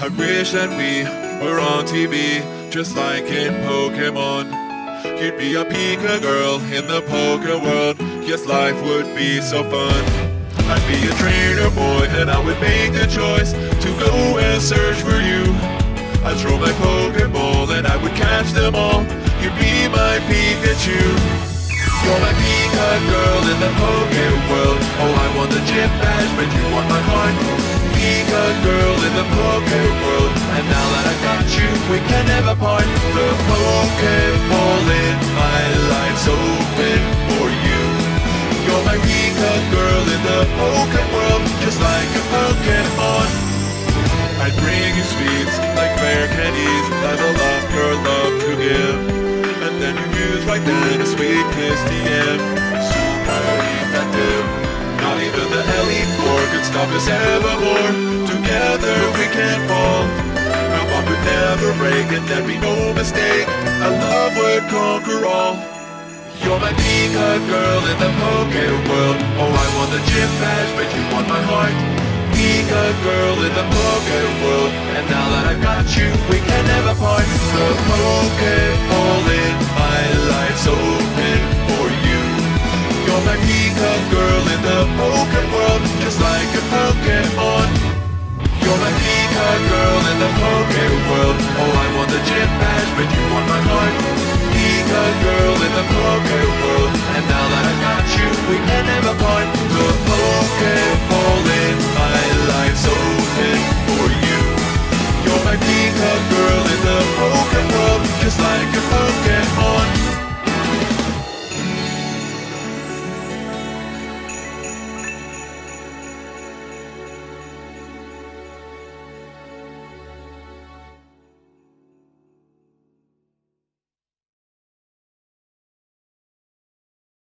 I wish that we were on TV, just like in Pokemon. You'd be a Pika girl in the Poke world. Yes, life would be so fun. I'd be a trainer boy, and I would make the choice to go and search for you. I'd throw my Pokeball, and I would catch them all. You'd be my Pikachu. You're my Pika girl in the Poke world. Oh, I want the gym badge, but you want my heart. Pika girl in the Poke world. And now that I got you, we can never part. The Pokeball in my life's open for you. You're my Pika girl in the Poke world, just like a Pokemon. I'd bring you sweets like rare candies that a love girl love to give. And then you use right then a sweet kiss DM. Us evermore. Together we can fall. Our bond would never break and there'd be no mistake. Our love would conquer all. You're my Pika girl in the Poke world. Oh, I want the gym badge, but you want my heart. Pika girl in the Poke world. Pika girl in the Poke world, just like a Pokemon.